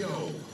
KO.